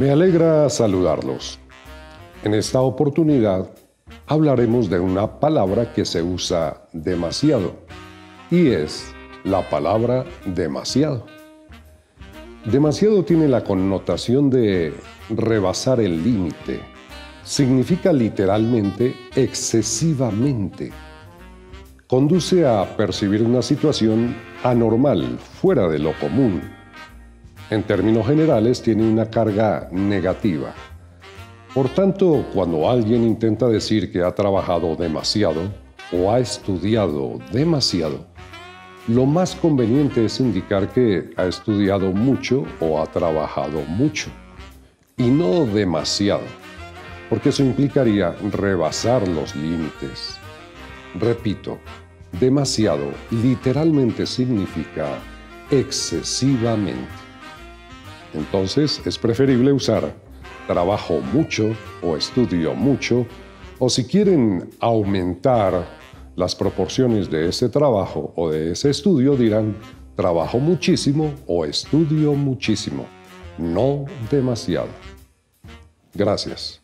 Me alegra saludarlos. En esta oportunidad hablaremos de una palabra que se usa demasiado y es la palabra demasiado. Demasiado tiene la connotación de rebasar el límite. Significa literalmente excesivamente. Conduce a percibir una situación anormal, fuera de lo común en términos generales, tiene una carga negativa. Por tanto, cuando alguien intenta decir que ha trabajado demasiado o ha estudiado demasiado, lo más conveniente es indicar que ha estudiado mucho o ha trabajado mucho, y no demasiado, porque eso implicaría rebasar los límites. Repito, demasiado literalmente significa excesivamente. Entonces es preferible usar trabajo mucho o estudio mucho, o si quieren aumentar las proporciones de ese trabajo o de ese estudio, dirán trabajo muchísimo o estudio muchísimo, no demasiado. Gracias.